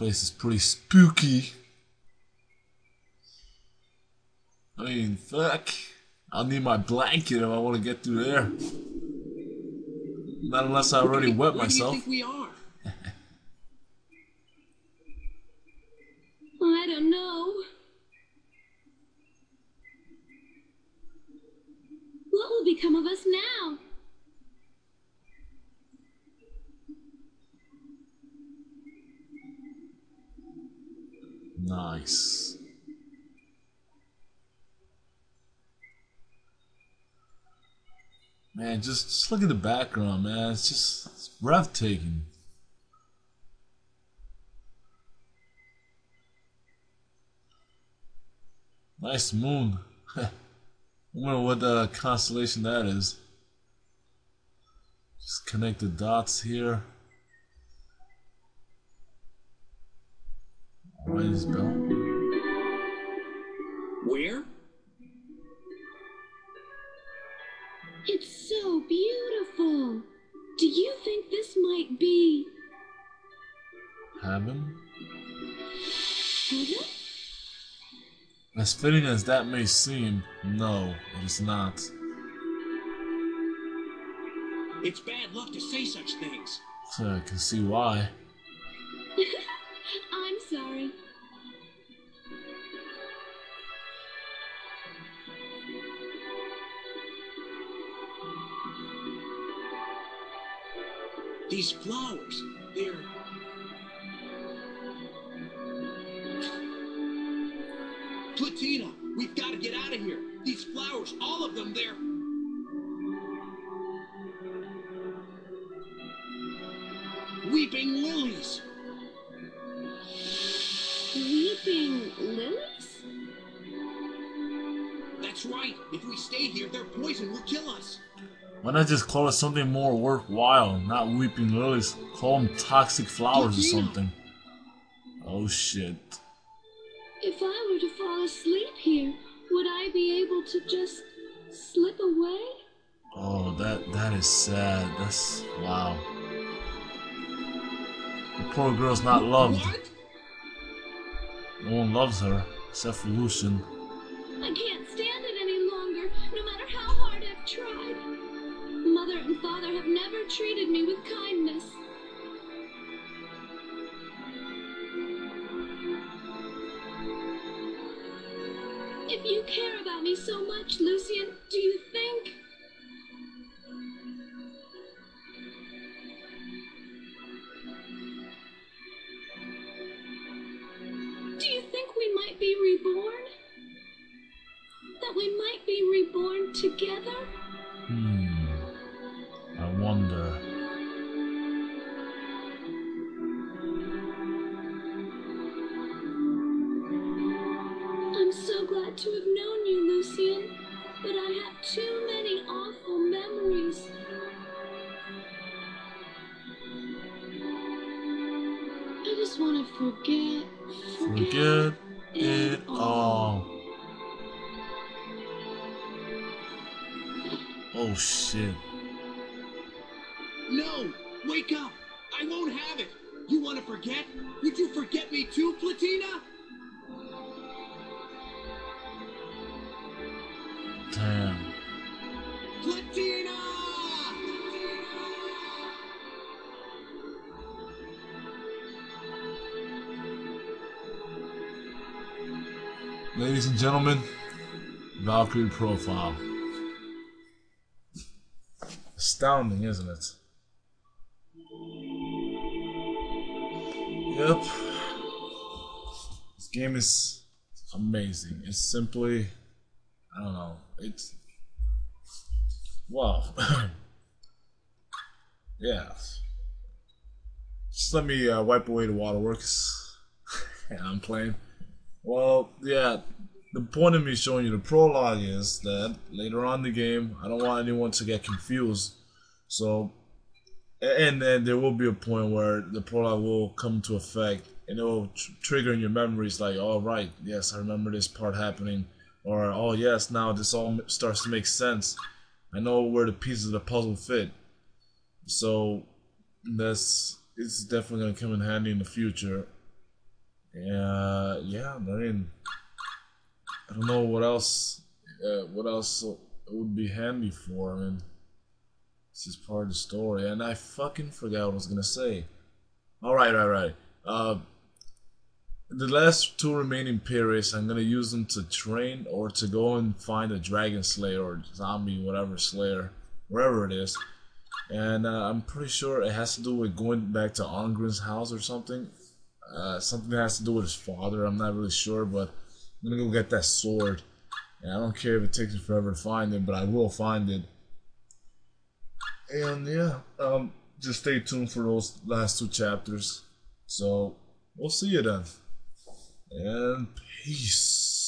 This place is pretty spooky. I mean, fuck. I'll need my blanket if I want to get through there. Not unless I already wet Where myself. do you think we are? I don't know. What will become of us now? Nice. Man, just, just look at the background, man. It's just it's breathtaking. Nice moon. I wonder what uh, constellation that is. Just connect the dots here. Alright, this bell. Where? It's so beautiful. Do you think this might be Heaven? heaven? As fitting as that may seem, no, it is not. It's bad luck to say such things. So I can see why. Sorry. These flowers, they're. Platina, we've got to get out of here. These flowers, all of them, they're. Weeping lilies? That's right. If we stay here, their poison will kill us. Why not just call it something more worthwhile? Not weeping lilies. Call them toxic flowers or something. Oh shit. If I were to fall asleep here, would I be able to just slip away? Oh, that that is sad. That's wow. The poor girl's not loved. What? No one loves her except for Lucian. I can't stand it any longer, no matter how hard I've tried. Mother and father have never treated me with kindness. If you care about me so much, Lucian, do you think? Be reborn? That we might be reborn together? Hmm. I wonder. I'm so glad to have known you, Lucian, but I have too many awful memories. I just want to forget, Forget it all. Oh shit. No! Wake up! I won't have it! You want to forget? Would you forget me too, Platina? Ladies and gentlemen, Valkyrie profile. Astounding, isn't it? Yep. This game is amazing. It's simply, I don't know, it's. Wow. yeah. Just let me uh, wipe away the waterworks. and I'm playing. Well, yeah. The point of me showing you the prologue is that later on the game, I don't want anyone to get confused. So, and then there will be a point where the prologue will come to effect, and it will tr- trigger in your memories like, "Oh right, yes, I remember this part happening," or "Oh yes, now this all starts to make sense. I know where the pieces of the puzzle fit." So, that's it's definitely gonna come in handy in the future Yeah, yeah. I mean, I don't know what else. Uh, what else it would be handy for? I mean, this is part of the story, and I fucking forgot what I was gonna say. All right, all right. Uh, the last two remaining periods, I'm gonna use them to train or to go and find a dragon slayer or zombie, whatever slayer, wherever it is. And uh, I'm pretty sure it has to do with going back to Arngrim's house or something. Uh, something that has to do with his father. I'm not really sure, but I'm gonna go get that sword. And I don't care if it takes me forever to find it, but I will find it. And yeah, um, just stay tuned for those last two chapters. So we'll see you then. And peace.